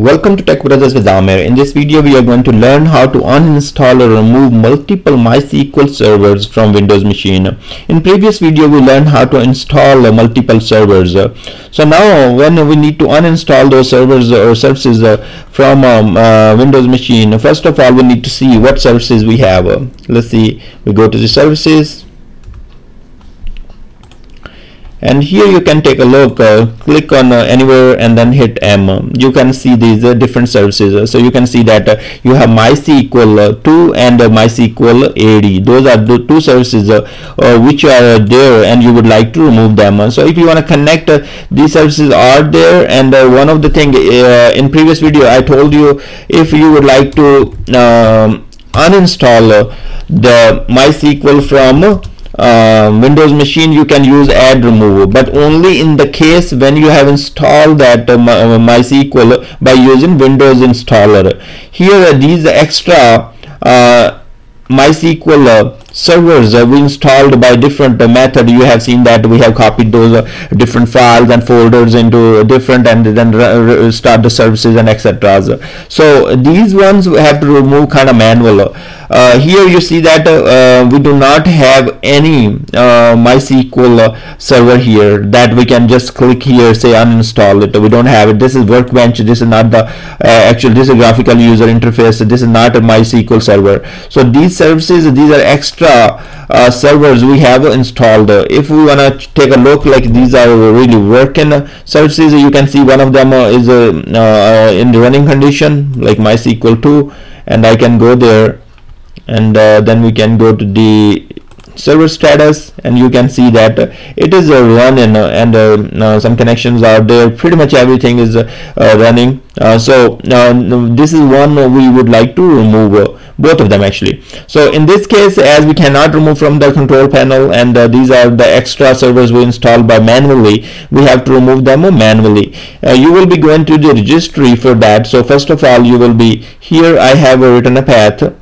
Welcome to Tech Brothers with Amir. In this video we are going to learn how to uninstall or remove multiple MySQL servers from Windows machine. In previous video we learned how to install multiple servers. So now when we need to uninstall those servers or services uh, from um, uh, Windows machine, first of all we need to see what services we have. Let's see, we go to the services and here you can take a look uh, click on uh, anywhere and then hit M. You can see these uh, different services. So you can see that uh, you have MySQL uh, 2 and uh, MySQL AD those are the two services which are there and you would like to remove them. So if you want to connect these services are there and one of the thing in previous video I told you if you would like to um, uninstall the MySQL from uh, Windows machine you can use add remover. But only in the case when you have installed that uh, uh MySQL by using Windows installer. Here these extra uh, MySQL uh, servers uh, we installed by different uh, method. You have seen that we have copied those uh, different files and folders into different and then start the services and etc so these ones we have to remove kind of manual. Uh, here you see that uh, we do not have any uh, MySQL server here that we can just click here say uninstall it. We don't have it. This is workbench. This is not the actual this is graphical user interface. This is not a MySQL server. So these services these are extra uh, servers we have installed. If we want to take a look like these are really working services. You can see one of them is uh, in the running condition like MySQL 2 and I can go there and uh, then we can go to the server status and you can see that it is uh, running uh, and uh, some connections are there. Pretty much everything is uh, running. So this is one we would like to remove both of them actually. So in this case as we cannot remove from the control panel and uh, these are the extra servers we installed by manually we have to remove them manually. Uh, you will be going to the registry for that. So first of all you will be here I have written a path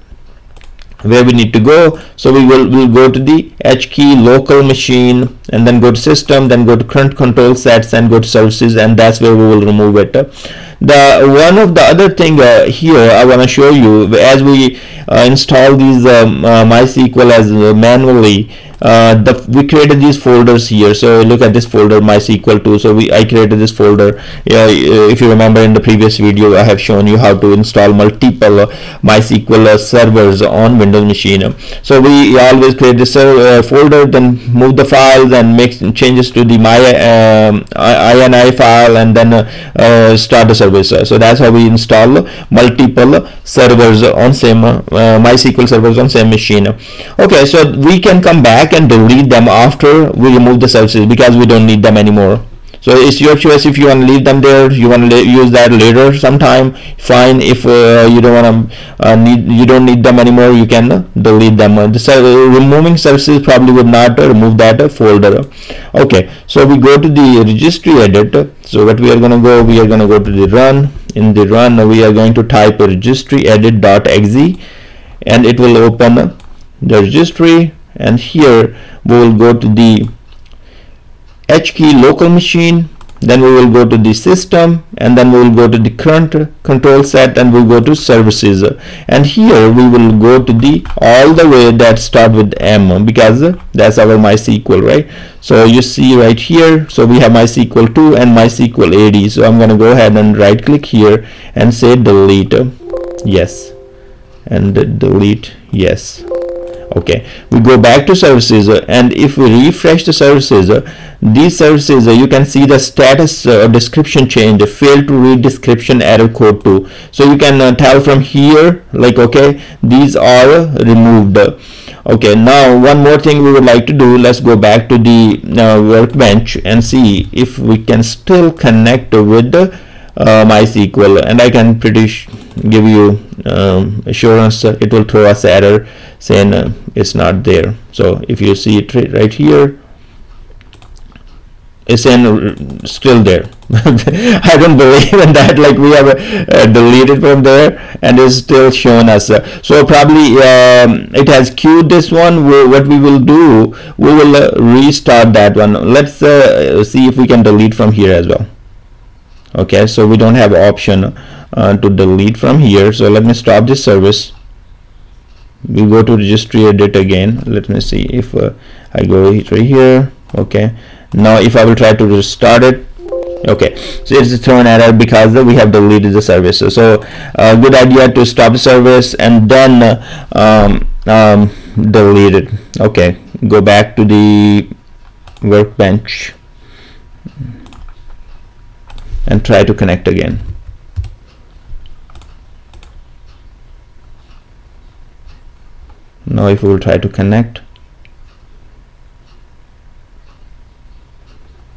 where we need to go. So we will will go to the h key local machine and then go to system then go to current control sets and go to services and that's where we will remove it the one of the other thing uh, here I want to show you as we uh, install these um, uh, MySQL as uh, manually uh, the we created these folders here. So look at this folder mysql 2 so we i created this folder. Uh, if you remember in the previous video i have shown you how to install multiple mysql servers on windows machine. So we always create this folder then move the files and make changes to the my um, ini file and then start the service. So that's how we install multiple servers on same uh, mysql servers on same machine. Okay so we can come back and delete them after we remove the services because we don't need them anymore so it's your choice if you want to leave them there you want to use that later sometime fine. If uh, you don't want to uh, need you don't need them anymore you can uh, delete them. Uh, the uh, removing services probably would not uh, remove that folder. Okay so we go to the registry edit. So what we are going to go we are going to go to the run. In the run we are going to type registry edit.exe and it will open the registry. And here we will go to the H key local machine then we will go to the system and then we will go to the current control set and we'll go to services. And here we will go to the all the way that start with M because that's our MySQL right? So you see right here so we have MySQL 2 and MySQL AD so I'm gonna go ahead and right click here and say delete. Yes. And delete. Yes okay. We go back to services uh, and if we refresh the services uh, these services uh, you can see the status description change failed to read description error code 2 so you can tell from here like okay these are removed. Okay now one more thing we would like to do let's go back to the uh, workbench and see if we can still connect with the MySQL and I can pretty give you um, assurance it will throw us error saying uh, it's not there. So if you see it right here it's in uh, still there. I don't believe in that like we have uh, deleted from there and it's still showing us uh, so probably um, it has queued this one. We, what we will do we will uh, restart that one. Let's uh, see if we can delete from here as well okay so we don't have option uh, to delete from here. So let me stop this service. We go to registry edit again. Let me see if uh, I go right here. Okay. Now if I will try to restart it. Okay. So it's thrown error because we have deleted the service. So uh, good idea to stop the service and then um, um, delete it. Okay. Go back to the workbench and try to connect again. Now if we will try to connect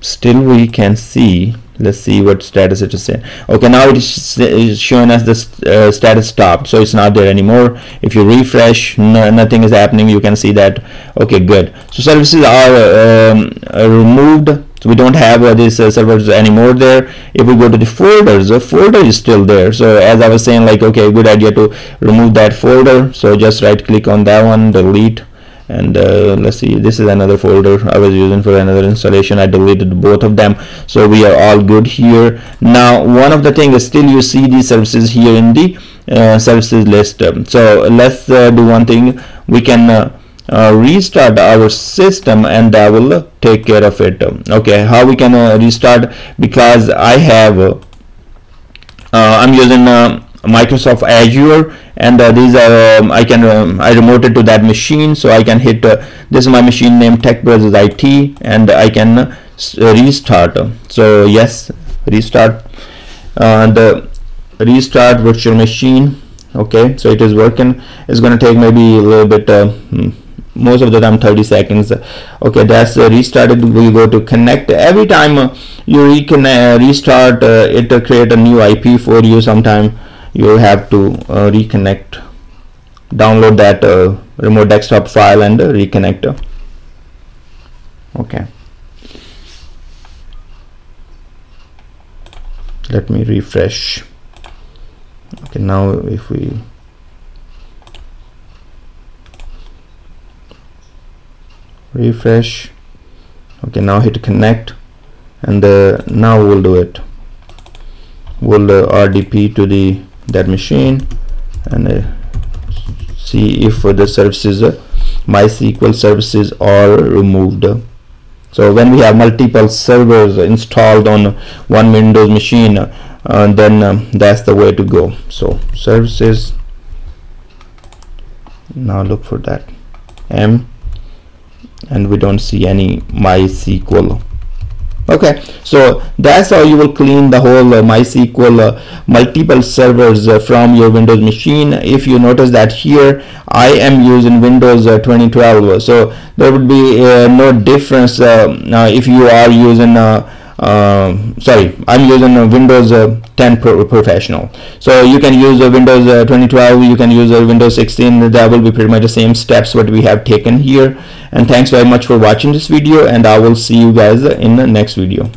still we can see let's see what status it is. Saying okay now it is showing us the uh, status stopped so it's not there anymore. If you refresh no, nothing is happening you can see that. Okay good. So services are um, removed so we don't have uh, these uh, servers anymore there. If we go to the folders the folder is still there. So as I was saying like okay good idea to remove that folder. So just right click on that one delete and uh, let's see this is another folder I was using for another installation. I deleted both of them. So we are all good here. Now one of the things is still you see these services here in the uh, services list. So let's uh, do one thing. We can uh, uh, restart our system and that will take care of it. Okay how we can uh, restart? Because I have uh, I'm using Microsoft Azure and uh, these are um, I can um, I remoted to that machine so I can hit uh, this is my machine name Tech Brothers IT and I can uh, restart. So yes restart. The restart virtual machine. Okay so it is working. It's going to take maybe a little bit hmm, most of the time 30 seconds. Okay that's restarted we go to connect. Every time uh, you reconnect, uh, restart uh, it create a new IP for you. Sometime you have to reconnect. Download that remote desktop file and reconnect. Okay. Let me refresh. Okay now if we refresh. Okay now hit connect and uh, now we'll do it. We'll uh, RDP to the that machine and uh, see if the services uh, MySQL services are removed. So when we have multiple servers installed on one Windows machine uh, then um, that's the way to go. So services. Now look for that. M and we don't see any MySQL. Okay so that's how you will clean the whole uh, MySQL uh, multiple servers uh, from your Windows machine. If you notice that here I am using Windows uh, 2012 so there would be uh, no difference uh, if you are using um, sorry I'm using Windows 10 Pro Professional. So you can use Windows 2012 you can use Windows 16 that will be pretty much the same steps what we have taken here. And thanks very much for watching this video and I will see you guys in the next video